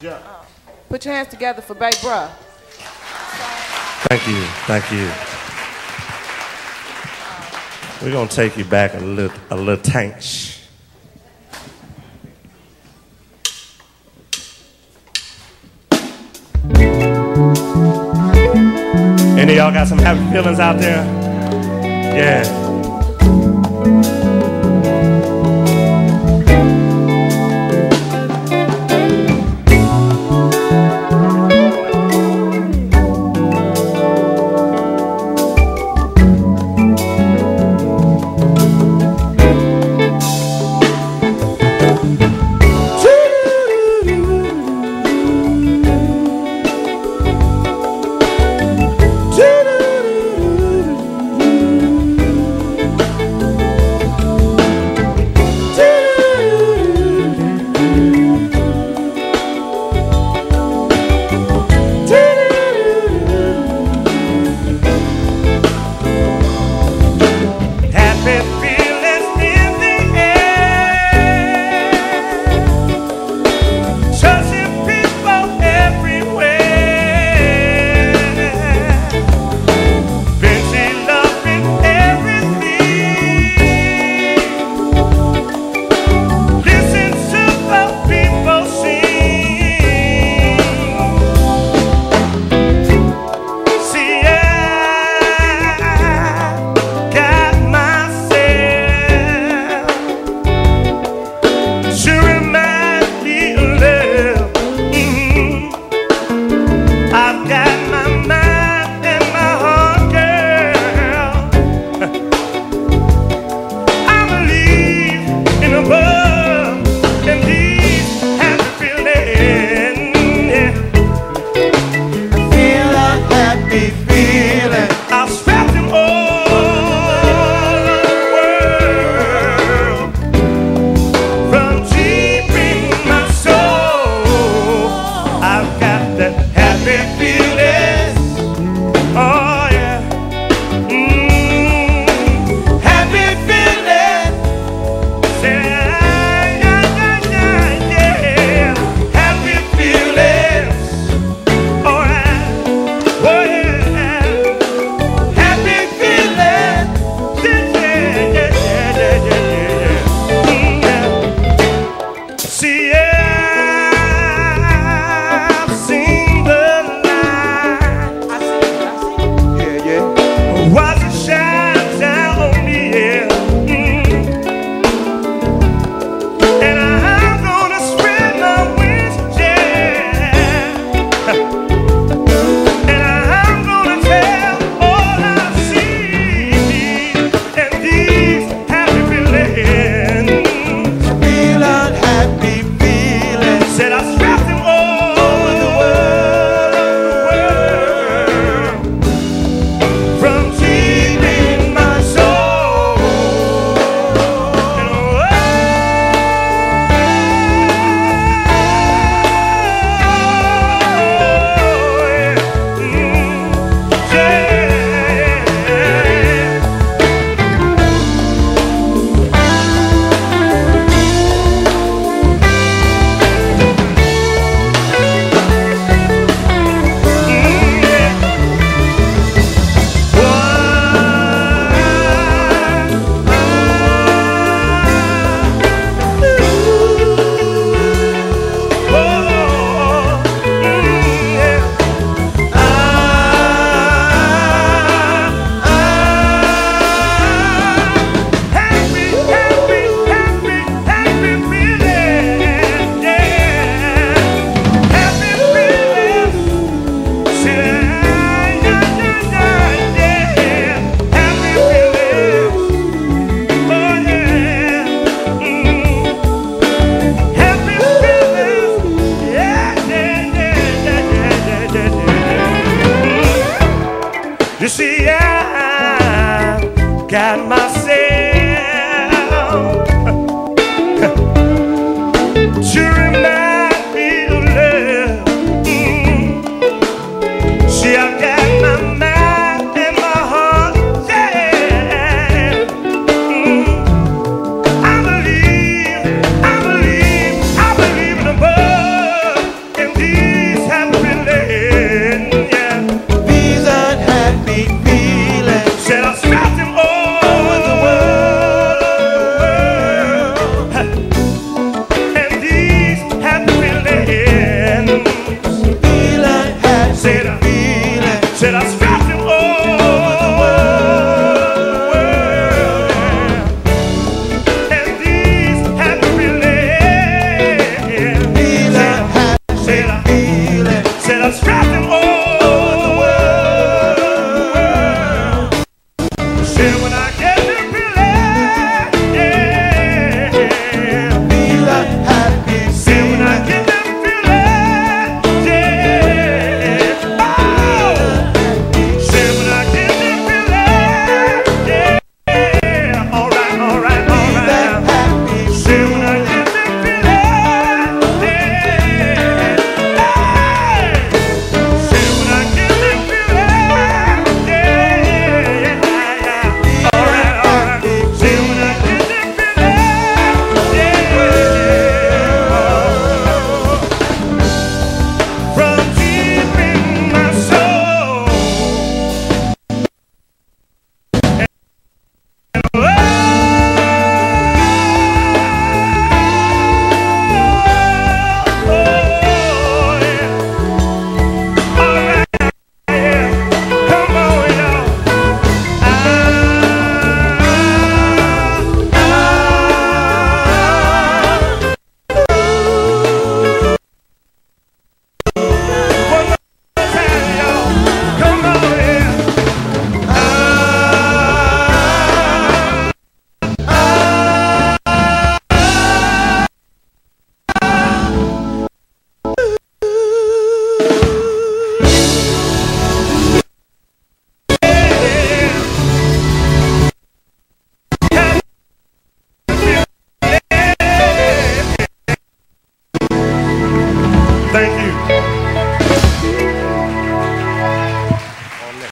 Yeah. Put your hands together for Bay Bruh. Thank you. Thank you. We're going to take you back a little, a little tanch. Any y'all got some happy feelings out there? Yeah. You see, I got myself.